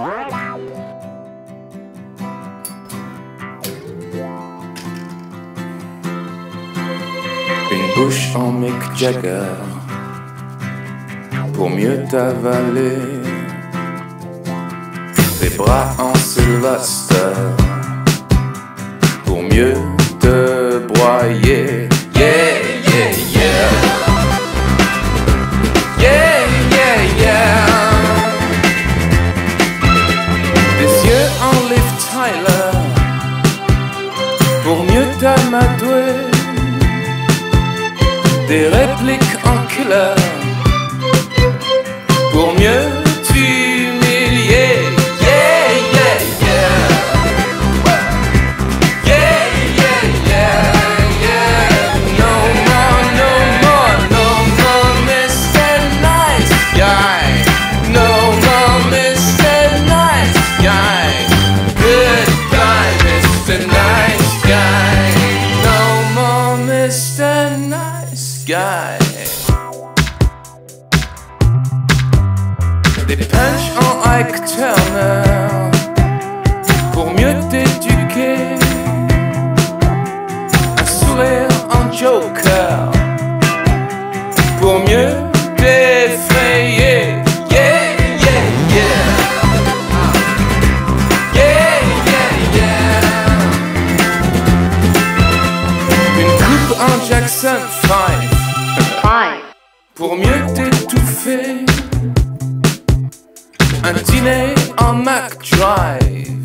Une bouche en Mick Jagger pour mieux t'avaler. Des bras en Sylvester Des yeux en Liv Tyler pour mieux t'amadouer. Des répliques en killer Des punch en Ike Turner pour mieux t'éduquer. Un sourire en Joker pour mieux t'effrayer. Yeah, yeah, yeah. Yeah, yeah, yeah. Une coupe en Jackson 5 Five. pour mieux t'étouffer. Un dîner en Mac Drive